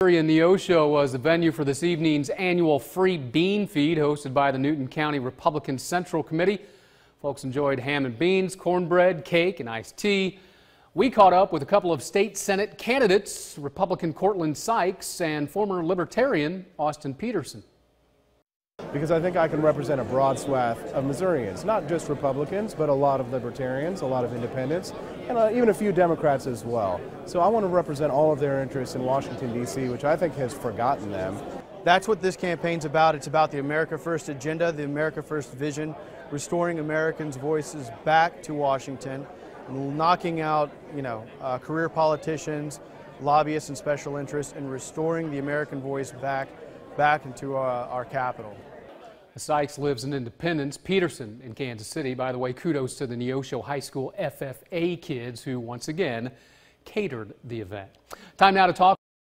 The area Neosho was the venue for this evening's annual free bean feed hosted by the Newton County Republican Central Committee. Folks enjoyed ham and beans, cornbread, cake, and iced tea. We caught up with a couple of state Senate candidates, Republican Courtland Sykes and former Libertarian Austin Petersen. Because I think I can represent a broad swath of Missourians, not just Republicans, but a lot of Libertarians, a lot of Independents, and uh, even a few Democrats as well. So I want to represent all of their interests in Washington, D.C., which I think has forgotten them. That's what this campaign's about. It's about the America First agenda, the America First vision, restoring Americans' voices back to Washington, knocking out, you know, uh, career politicians, lobbyists, and special interests, and restoring the American voice back, back into uh, our capital. Sykes lives in Independence, Petersen in Kansas City. By the way, kudos to the Neosho High School FFA kids who once again catered the event. Time now to talk